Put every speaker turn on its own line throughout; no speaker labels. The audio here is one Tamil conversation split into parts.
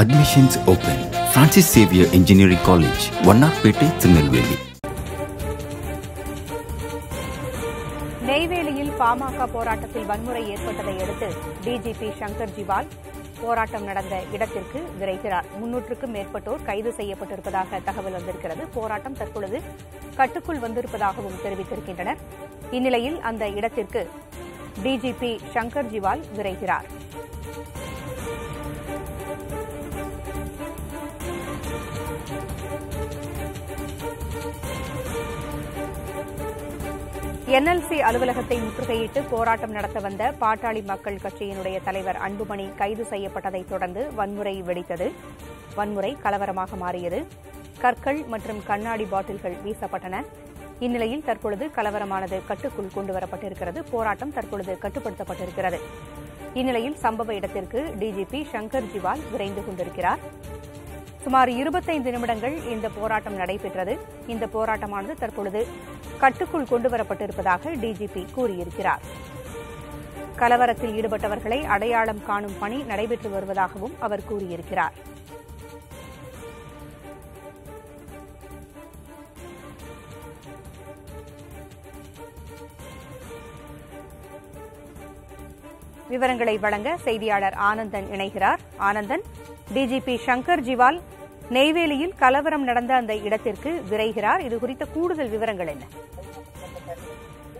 Admissions open Francis Xavier engineering college Vannapete, Tirunelveli
நெய்வேலியில் பாமக போராட்டத்தில் வன்முறை ஏற்பட்டதை அடுத்து டிஜிபி சங்கர் ஜிவால் போராட்டம் நடந்த இடத்திற்கு விரைகிறார். முன்னூற்றுக்கும் மேற்பட்டோர் கைது செய்யப்பட்டிருப்பதாக தகவல் வந்திருக்கிறது. போராட்டம் தற்பொழுது கட்டுக்குள் வந்திருப்பதாகவும் தெரிவித்திருக்கின்றனர். இந்நிலையில் அந்த இடத்திற்கு டிஜிபி சங்கர் ஜிவால் விரைகிறார். என்எல்சி அலுவலகத்தை முற்றுகையிட்டு போராட்டம் நடத்த வந்த பாட்டாளி மக்கள் கட்சியினுடைய தலைவர் அன்புமணி கைது செய்யப்பட்டதைத் தொடர்ந்து வன்முறை வெடித்தது. வன்முறை கலவரமாக மாறியது. கற்கள் மற்றும் கண்ணாடி பாட்டில்கள் வீசப்பட்டன. இந்நிலையில் தற்பொழுது கலவரமானது கட்டுக்குள் கொண்டுவரப்பட்டிருக்கிறது. போராட்டம் தற்பொழுது கட்டுப்படுத்தப்பட்டிருக்கிறது. இந்நிலையில் சம்பவ இடத்திற்கு டிஜிபி சங்கர் ஜிவால் விரைந்து கொண்டிருக்கிறார். சுமார் இருபத்தைந்து நிமிடங்கள் இந்த போராட்டம் நடைபெற்றது. இந்த போராட்டமானது தற்பொழுது கட்டுக்குள் கொண்டுவரப்பட்டிருப்பதாக டிஜிபி கூறியிருக்கிறார். கலவரத்தில் ஈடுபட்டவர்களை அடையாளம் காணும் பணி நடைபெற்று வருவதாகவும் அவர் கூறியிருக்கிறார். விவரங்களை வழங்க செய்தியாளர் ஆனந்தன் இணைகிறார். ஆனந்தன் டிஜிபி சங்கர் ஜிவால் நெய்வேலியில் கலவரம் நடந்த அந்த இடத்திற்கு விரைகிறார். இது குறித்த கூடுதல் விவரங்கள் என்ன?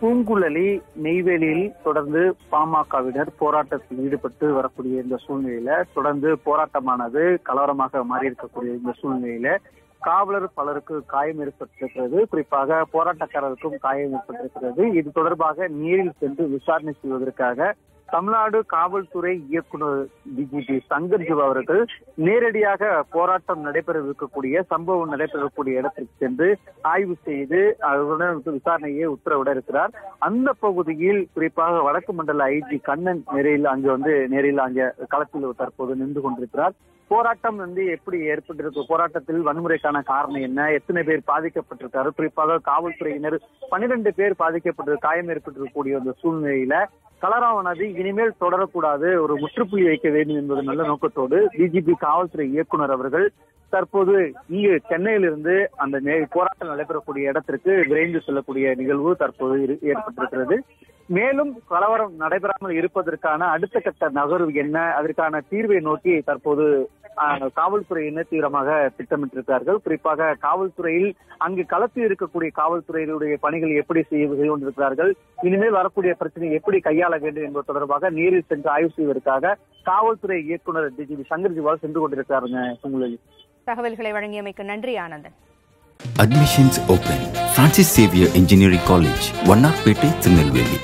பூங்குழலி நெய்வேலியில் தொடர்ந்து பாமகவினர் போராட்டத்தில் ஈடுபட்டு வரக்கூடிய இந்த சூழ்நிலையில தொடர்ந்து போராட்டமானது கலவரமாக மாறி இருக்கக்கூடிய இந்த சூழ்நிலையில காவலர் பலருக்கு காயம் ஏற்பட்டிருக்கிறது. குறிப்பாக போராட்டக்காரருக்கும் காயம் ஏற்பட்டிருக்கிறது. இது தொடர்பாக நேரில் சென்று விசாரணை செய்வதற்காக தமிழ்நாடு காவல்துறை இயக்குநர் டிஜிபி சங்கர் சிவா அவர்கள் நேரடியாக போராட்டம் நடைபெறவிருக்கக்கூடிய சம்பவம் நடைபெறக்கூடிய இடத்திற்கு சென்று ஆய்வு செய்து அதனுடன் விசாரணையை உத்தரவிட இருக்கிறார். அந்த பகுதியில் குறிப்பாக வடக்கு மண்டல ஐஜி கண்ணன் நேரில் அங்கு வந்து நேரில் அங்கே களத்தில் தற்போது நின்று கொண்டிருக்கிறார். போராட்டம் வந்து எப்படி ஏற்பட்டிருக்கு? போராட்டத்தில் வன்முறைக்கான காரணம் என்ன? எத்தனை பேர் பாதிக்கப்பட்டிருக்காரு? குறிப்பாக காவல்துறையினர் பன்னிரண்டு பேர் பாதிக்கப்பட்டு காயம் ஏற்பட்டிருக்கக்கூடிய அந்த சூழ்நிலையில கலராவனது இனிமேல் தொடரக்கூடாது. ஒரு முற்றுப்புள்ளி வைக்க வேண்டும் என்பது நல்ல நோக்கத்தோடு டிஜிபி காவல்துறை இயக்குனர் அவர்கள் தற்போது இங்கு சென்னையிலிருந்து அந்த போராட்டம் நடைபெறக்கூடிய இடத்திற்கு விரைந்து செல்லக்கூடிய நிகழ்வு தற்போது ஏற்பட்டிருக்கிறது. மேலும் கலவரம் நடைபெறாமல் இருப்பதற்கான அடுத்த கட்ட நகர்வு என்ன? அதற்கான தீர்வை நோக்கி தற்போது காவல்துறையினர் தீவிரமாக திட்டமிட்டிருக்கிறார்கள். குறிப்பாக காவல்துறையில் அங்கு களத்தில் இருக்கக்கூடிய காவல்துறையினுடைய பணிகள் எப்படி செய்து கொண்டிருக்கிறார்கள் இனிமேல் வரக்கூடிய பிரச்சனை எப்படி கையாள வேண்டும் என்பது தொடர்பாக நேரில் சென்று ஆய்வு செய்வதற்காக காவல்துறை இயக்குநர் டிஜிபி சங்கர் ஜிவால் சென்று கொண்டிருக்கிறாருங்க சுங்குலி
தகவல்களை வழங்கியமைக்கு நன்றி Anandan.
Admissions open. Francis Xavier Engineering College, Vannapete, Tirunelveli